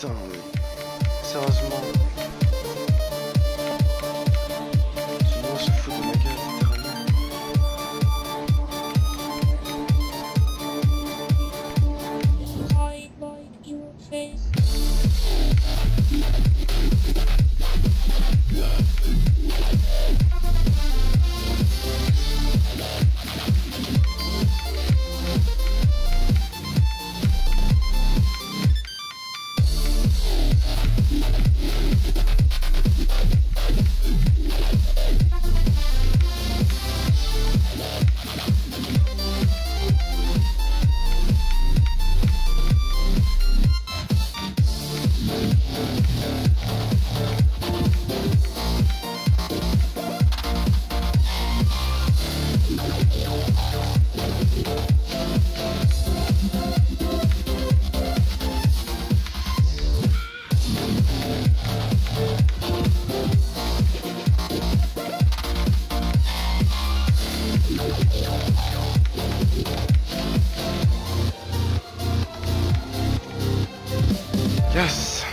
putain, sérieusement. Yes